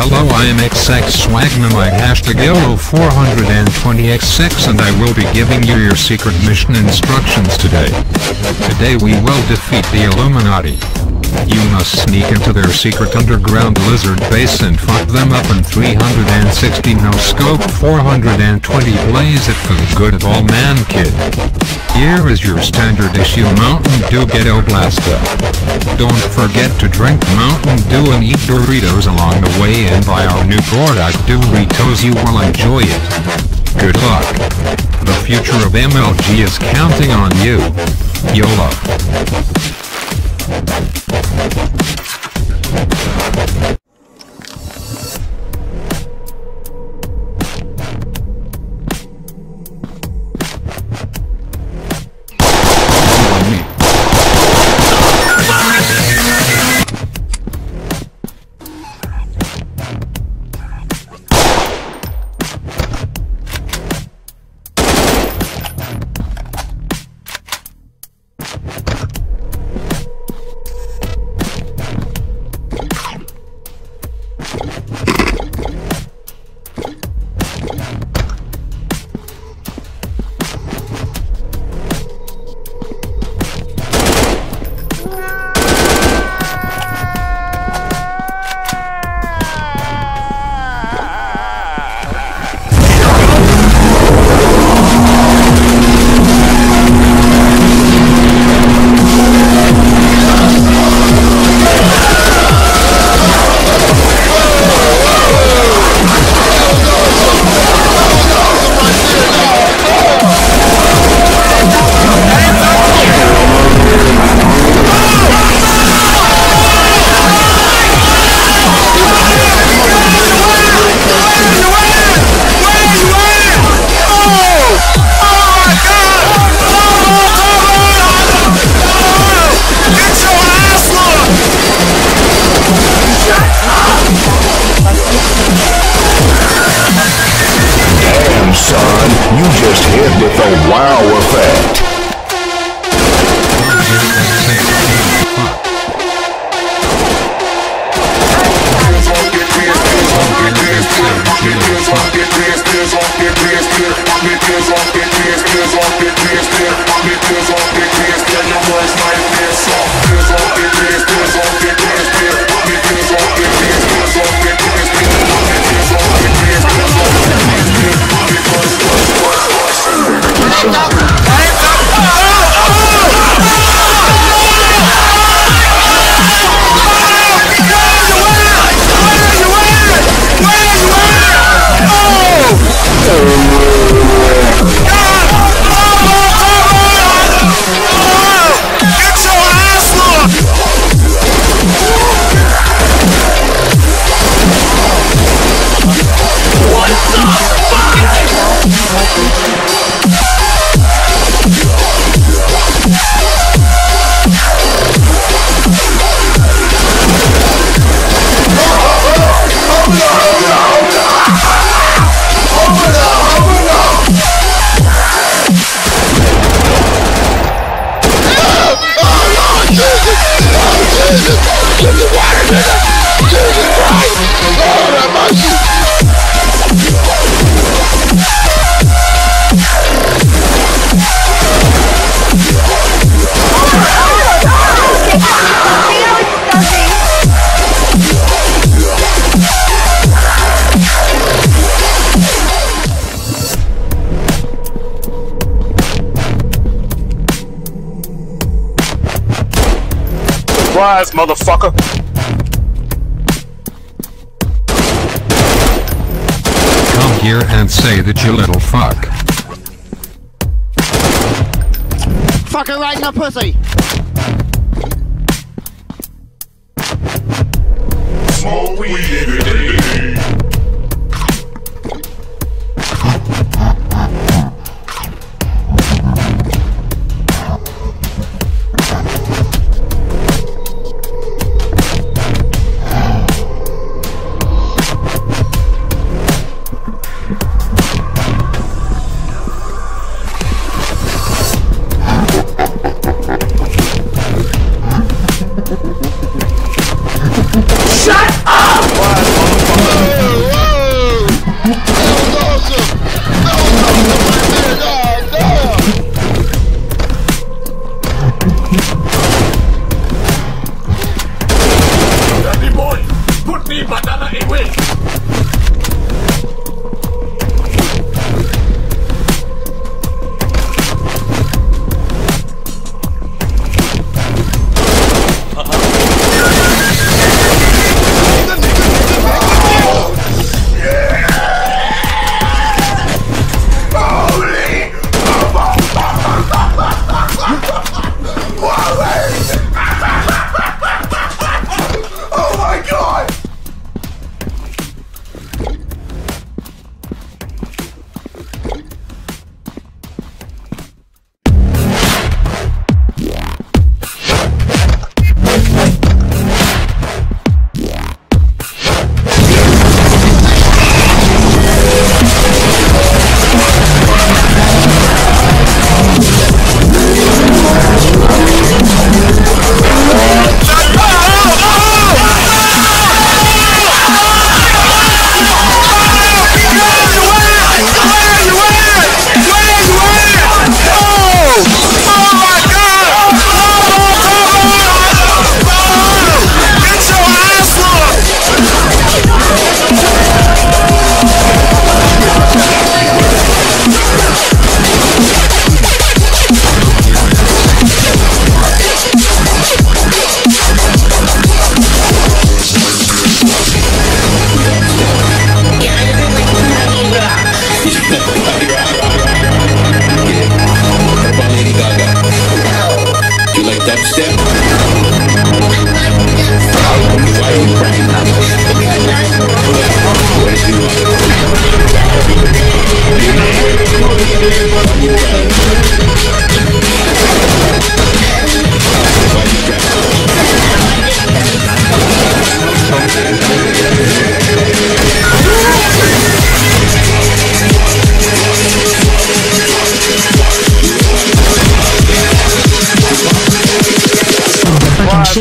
I am XX Swagmanite hashtag YOLO420XX and I will be giving you your secret mission instructions today. Today we will defeat the Illuminati. You must sneak into their secret underground lizard base and fuck them up in 360 no scope 420 blaze it for the good of all man kid. Here is your standard issue Mountain Dew Ghetto Blaster. Don't forget to drink Mountain Dew and eat Doritos along the way and buy our new product Doritos you will enjoy it. Good luck. The future of MLG is counting on you. YOLO. Follow me. Damn, son, you just hit with the wow effect. Le Surprise, motherfucker. Come here and say that you little fuck. Fuck her right in the pussy.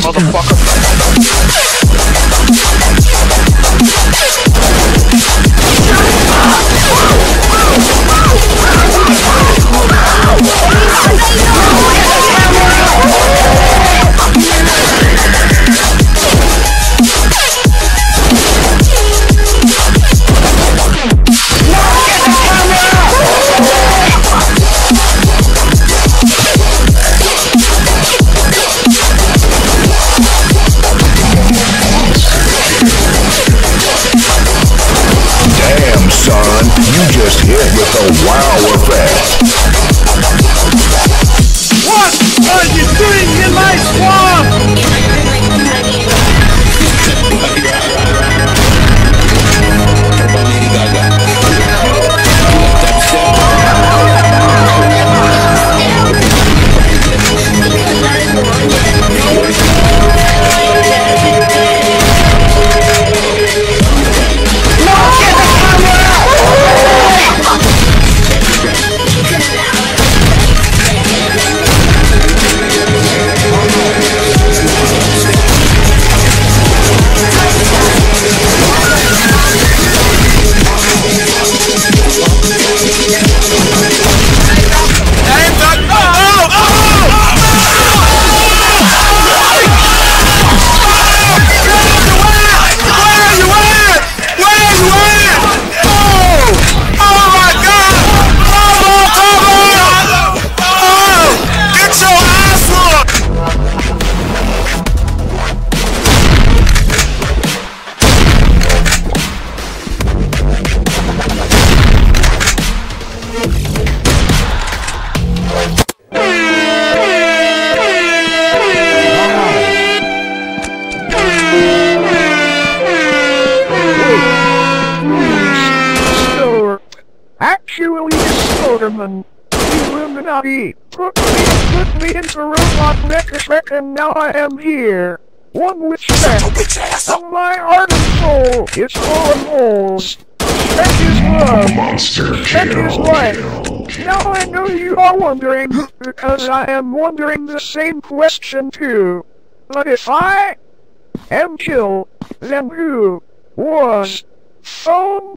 Motherfucker. Illuminati. Put me, put me into Robot Mecha and now I am here. One with. And my heart and soul is full of holes. That is love. Monster is life. Now I know you are wondering, because I am wondering the same question too. But if I am killed, then who was phone